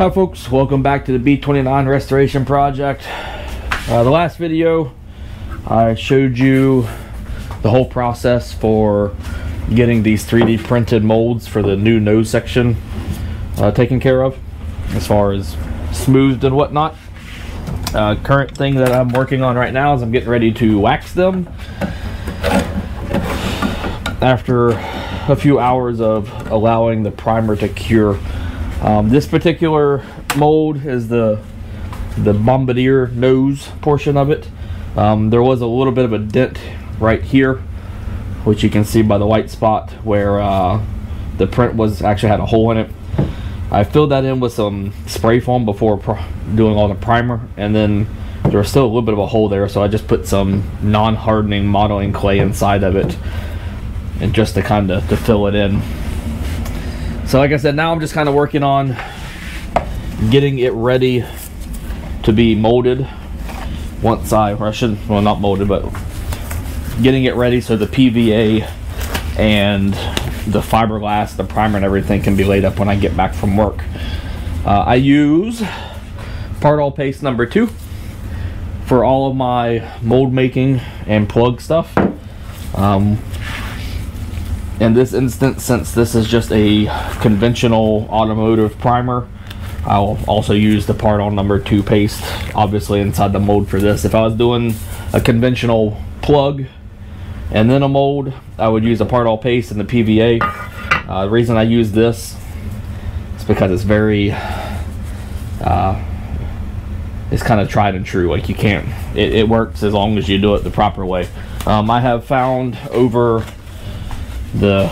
Hi folks, welcome back to the B29 restoration project. Uh, the last video I showed you the whole process for getting these 3D printed molds for the new nose section uh, taken care of as far as smoothed and whatnot. Uh, current thing that I'm working on right now is I'm getting ready to wax them after a few hours of allowing the primer to cure um, this particular mold is the the bombardier nose portion of it. Um, there was a little bit of a dent right here, which you can see by the white spot where uh, the print was actually had a hole in it. I filled that in with some spray foam before doing all the primer, and then there was still a little bit of a hole there, so I just put some non-hardening modeling clay inside of it, and just to kind of to fill it in. So like I said, now I'm just kind of working on getting it ready to be molded once I, or I shouldn't, well not molded, but getting it ready so the PVA and the fiberglass, the primer and everything can be laid up when I get back from work. Uh, I use Partall Paste number two for all of my mold making and plug stuff. Um, in this instance, since this is just a conventional automotive primer, I'll also use the Partall number two paste, obviously inside the mold for this. If I was doing a conventional plug and then a mold, I would use the Partall paste and the PVA. Uh, the reason I use this is because it's very, uh, it's kind of tried and true. Like you can't, it, it, works as long as you do it the proper way. Um, I have found over the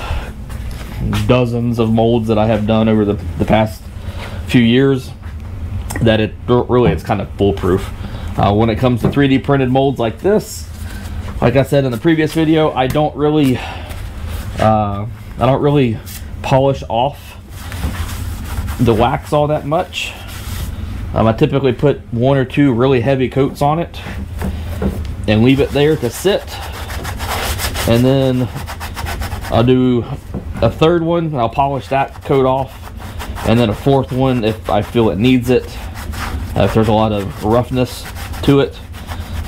dozens of molds that I have done over the, the past few years that it really it's kind of foolproof. Uh, when it comes to 3D printed molds like this, like I said in the previous video, I don't really, uh, I don't really polish off the wax all that much. Um, I typically put one or two really heavy coats on it and leave it there to sit. And then I'll do a third one, I'll polish that coat off, and then a fourth one if I feel it needs it. Uh, if there's a lot of roughness to it,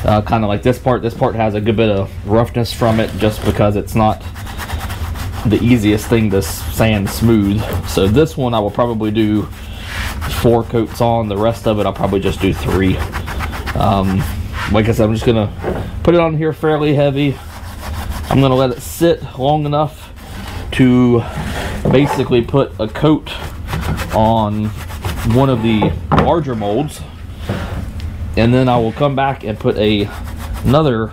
uh, kind of like this part. This part has a good bit of roughness from it just because it's not the easiest thing to sand smooth. So this one I will probably do four coats on. The rest of it I'll probably just do three. Um, like I said, I'm just gonna put it on here fairly heavy I'm gonna let it sit long enough to basically put a coat on one of the larger molds. And then I will come back and put a another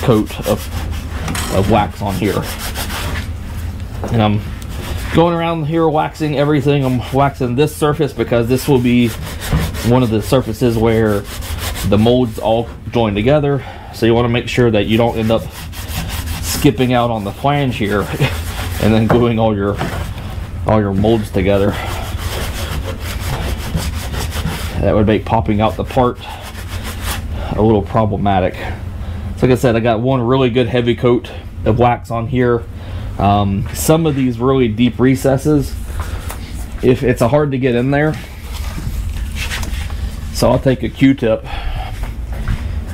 coat of, of wax on here. And I'm going around here waxing everything. I'm waxing this surface because this will be one of the surfaces where the molds all join together. So you want to make sure that you don't end up skipping out on the flange here and then gluing all your all your molds together. That would make popping out the part a little problematic. So like I said, I got one really good heavy coat of wax on here. Um, some of these really deep recesses, if it's hard to get in there, so I'll take a Q-tip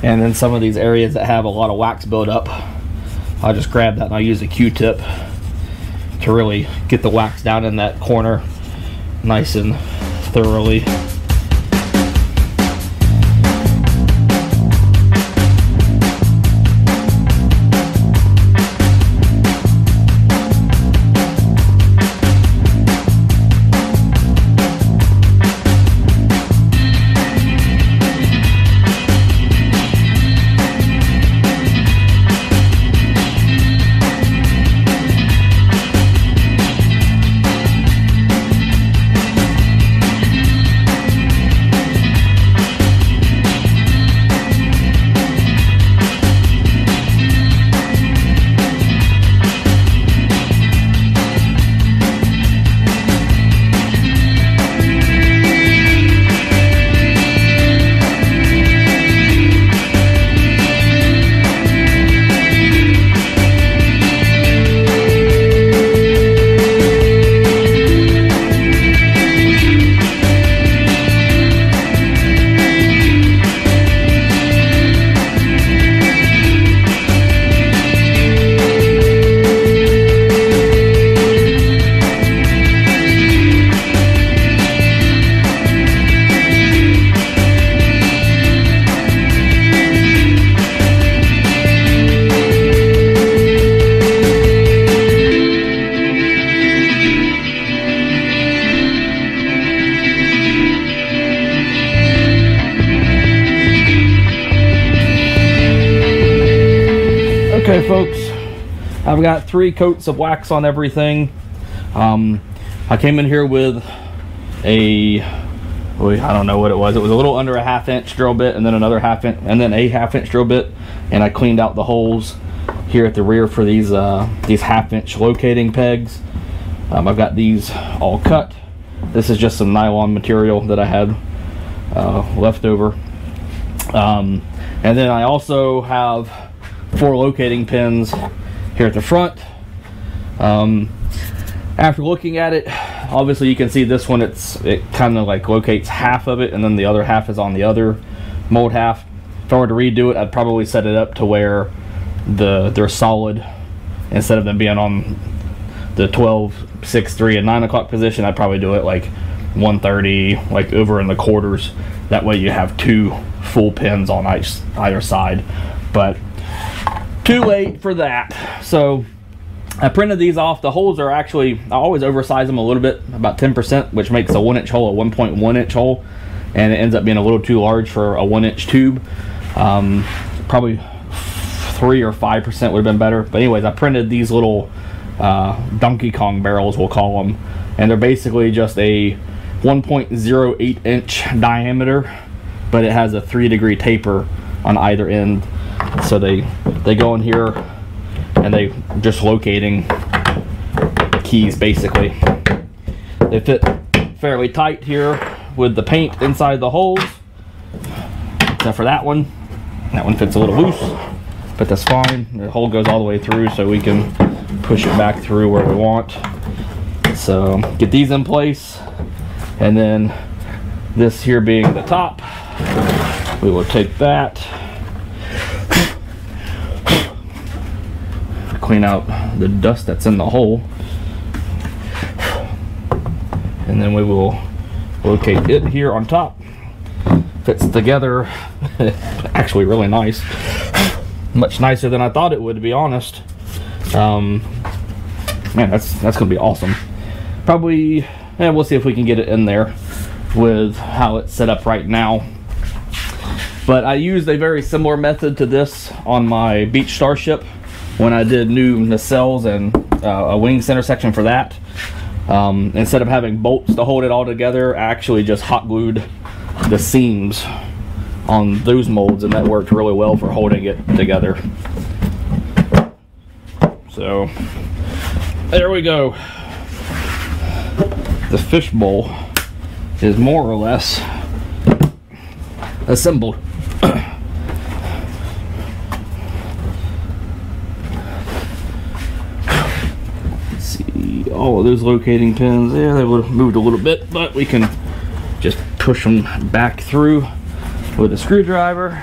and then some of these areas that have a lot of wax buildup, I'll just grab that and I'll use a Q-tip to really get the wax down in that corner nice and thoroughly. I've got three coats of wax on everything. Um, I came in here with a, I don't know what it was. It was a little under a half inch drill bit and then another half inch and then a half inch drill bit. And I cleaned out the holes here at the rear for these, uh, these half inch locating pegs. Um, I've got these all cut. This is just some nylon material that I had uh, left over. Um, and then I also have four locating pins here at the front. Um, after looking at it, obviously you can see this one, it's it kind of like locates half of it and then the other half is on the other mold half. If I were to redo it, I'd probably set it up to where the they're solid instead of them being on the 12, 6, 3, and 9 o'clock position. I'd probably do it like 130, like over in the quarters. That way you have two full pins on each, either side. But too late for that. So I printed these off. The holes are actually, I always oversize them a little bit, about 10%, which makes a one inch hole a 1.1 inch hole. And it ends up being a little too large for a one inch tube. Um, probably three or 5% would have been better. But anyways, I printed these little uh, Donkey Kong barrels, we'll call them. And they're basically just a 1.08 inch diameter, but it has a three degree taper on either end. So they, they go in here and they just locating keys basically. They fit fairly tight here with the paint inside the holes, except for that one. That one fits a little loose, but that's fine. The hole goes all the way through so we can push it back through where we want. So get these in place and then this here being the top, we will take that clean out the dust that's in the hole. And then we will locate it here on top. Fits together actually really nice. Much nicer than I thought it would, to be honest. Um, man, that's that's gonna be awesome. Probably, and we'll see if we can get it in there with how it's set up right now. But I used a very similar method to this on my Beech Starship when I did new nacelles and uh, a wing center section for that. Um, instead of having bolts to hold it all together, I actually just hot glued the seams on those molds and that worked really well for holding it together. So there we go. The fishbowl is more or less assembled. All of those locating pins, yeah, they would have moved a little bit, but we can just push them back through with a screwdriver.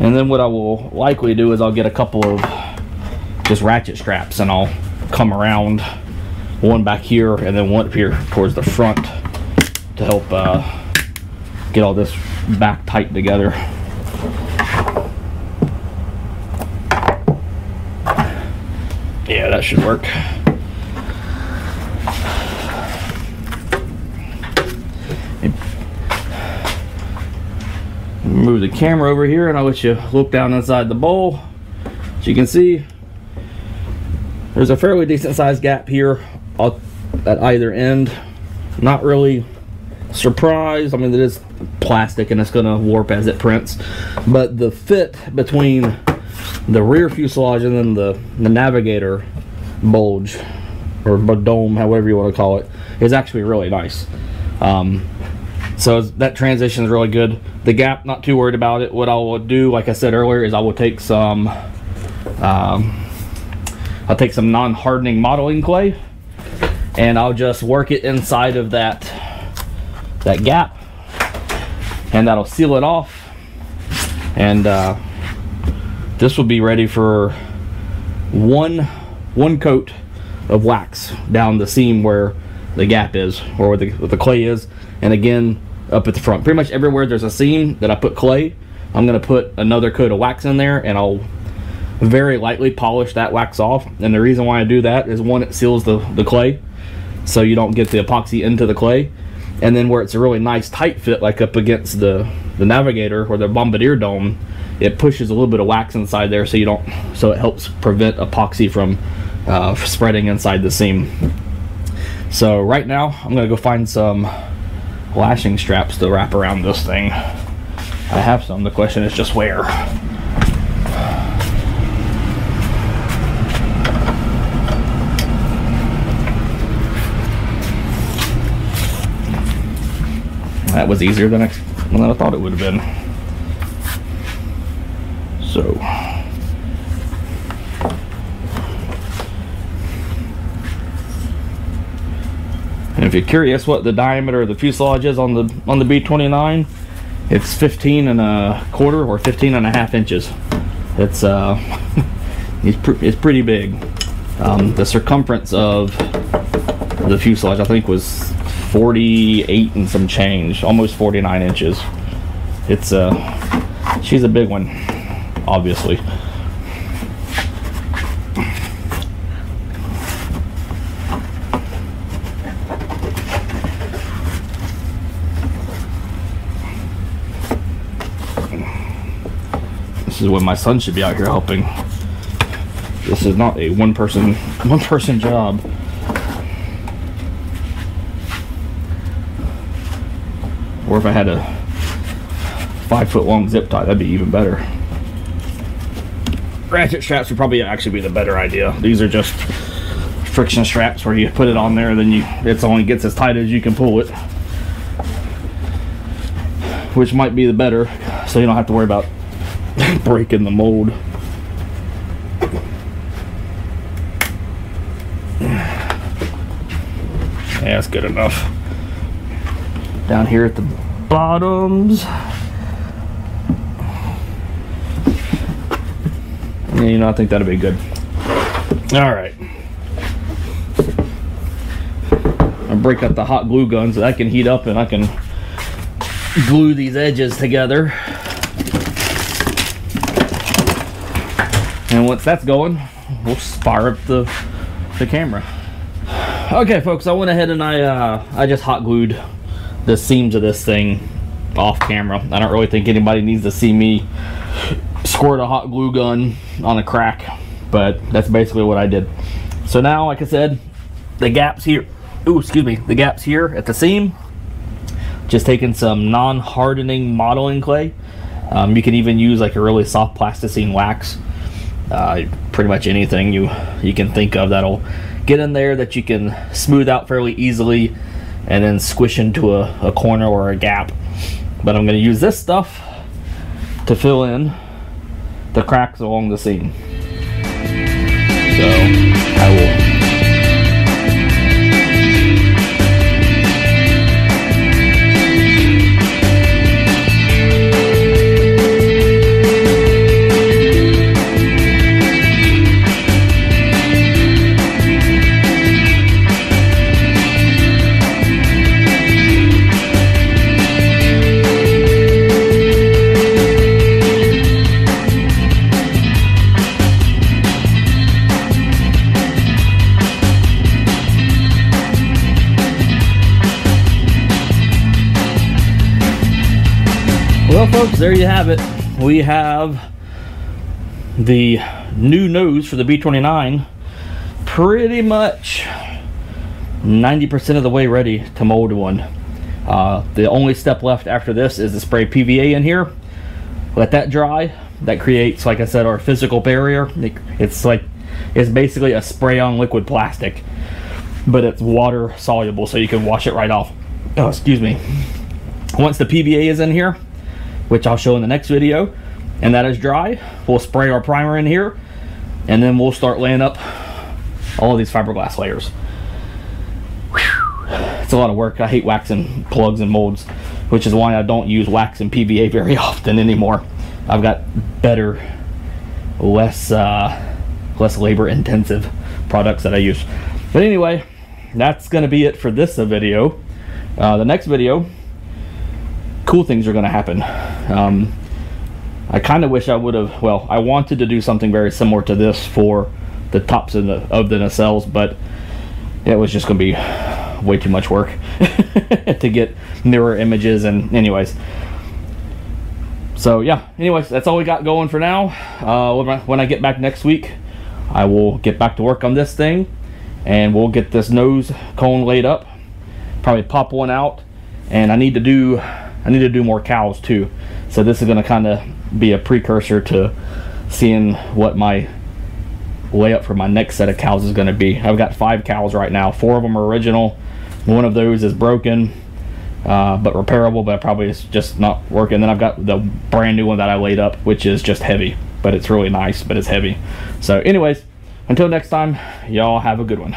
And then what I will likely do is I'll get a couple of just ratchet straps and I'll come around one back here and then one up here towards the front to help uh, get all this back tight together. Yeah, that should work. Move the camera over here and I'll let you look down inside the bowl. As you can see, there's a fairly decent sized gap here at either end. Not really surprised. I mean, it is plastic and it's going to warp as it prints. But the fit between the rear fuselage and then the, the navigator bulge or dome, however you want to call it, is actually really nice. Um, so that transition is really good. The gap, not too worried about it. What I will do, like I said earlier, is I will take some, um, I'll take some non-hardening modeling clay, and I'll just work it inside of that that gap, and that'll seal it off. And uh, this will be ready for one one coat of wax down the seam where the gap is or where the, where the clay is and again up at the front. Pretty much everywhere there's a seam that I put clay I'm gonna put another coat of wax in there and I'll very lightly polish that wax off and the reason why I do that is one it seals the, the clay so you don't get the epoxy into the clay and then where it's a really nice tight fit like up against the the navigator or the bombardier dome, it pushes a little bit of wax inside there, so you don't. So it helps prevent epoxy from uh, spreading inside the seam. So right now, I'm gonna go find some lashing straps to wrap around this thing. I have some. The question is just where. That was easier than I, than I thought it would have been. So. And if you're curious what the diameter of the fuselage is on the on the B-29, it's 15 and a quarter or 15 and a half inches. It's uh, it's, pr it's pretty big. Um, the circumference of the fuselage, I think, was 48 and some change, almost 49 inches. It's uh, she's a big one, obviously. This is when my son should be out here helping. This is not a one person one person job. Or if I had a five foot long zip tie, that'd be even better. Ratchet straps would probably actually be the better idea. These are just friction straps where you put it on there, then you it's only gets as tight as you can pull it. Which might be the better, so you don't have to worry about breaking the mold. Yeah, that's good enough. Down here at the bottoms. Yeah, you know, I think that'll be good. All right. I'll break up the hot glue gun so that can heat up and I can glue these edges together. And once that's going, we'll fire up the, the camera. Okay, folks, I went ahead and I uh, I just hot glued the seams of this thing off camera. I don't really think anybody needs to see me squirt a hot glue gun on a crack, but that's basically what I did. So now, like I said, the gaps here, ooh, excuse me, the gaps here at the seam, just taking some non-hardening modeling clay. Um, you can even use like a really soft plasticine wax. Uh, pretty much anything you you can think of that'll get in there that you can smooth out fairly easily and then squish into a, a corner or a gap. But I'm going to use this stuff to fill in the cracks along the seam. So Well, folks, there you have it. We have the new nose for the B29 pretty much 90% of the way ready to mold one. Uh, the only step left after this is to spray PVA in here. Let that dry. That creates, like I said, our physical barrier. It's like, it's basically a spray-on liquid plastic, but it's water soluble, so you can wash it right off. Oh, excuse me. Once the PVA is in here, which I'll show in the next video, and that is dry, we'll spray our primer in here, and then we'll start laying up all of these fiberglass layers. Whew. It's a lot of work. I hate waxing plugs and molds, which is why I don't use wax and PVA very often anymore. I've got better, less, uh, less labor intensive products that I use. But anyway, that's gonna be it for this video. Uh, the next video, cool things are gonna happen. Um, I kind of wish I would have, well, I wanted to do something very similar to this for the tops of the, of the nacelles, but it was just going to be way too much work to get mirror images. And anyways, So yeah, anyways, that's all we got going for now. Uh, when, I, when I get back next week, I will get back to work on this thing and we'll get this nose cone laid up. Probably pop one out and I need to do I need to do more cows too. So this is gonna kind of be a precursor to seeing what my layup for my next set of cows is gonna be. I've got five cows right now. Four of them are original. One of those is broken, uh, but repairable, but probably it's just not working. Then I've got the brand new one that I laid up, which is just heavy, but it's really nice, but it's heavy. So anyways, until next time, y'all have a good one.